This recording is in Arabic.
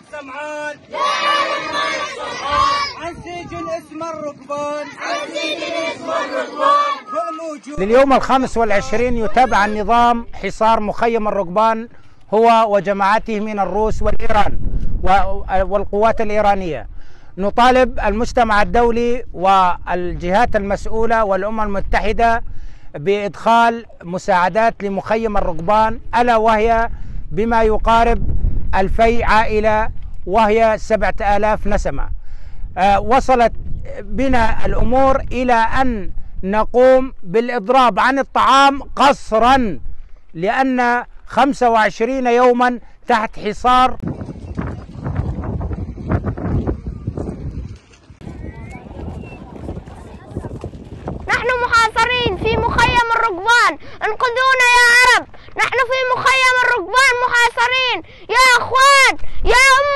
الشمعان عن سجن اسم الركبان. كل وجوه. لليوم الخامس والعشرين يتابع النظام حصار مخيم الركبان هو وجماعته من الروس والإيران والقوات الإيرانية. نطالب المجتمع الدولي والجهات المسؤولة والأمم المتحدة بإدخال مساعدات لمخيم الركبان ألا وهي بما يقارب ألفي عائلة وهي سبعة آلاف نسمة. آه، وصلت بنا الأمور إلى أن نقوم بالإضراب عن الطعام قصرا لأن 25 يوما تحت حصار. نحن محاصرين في مخيم الركبان انقذونا يا عرب في مخيم الركبان محاصرين. يا أخوان يا مخيم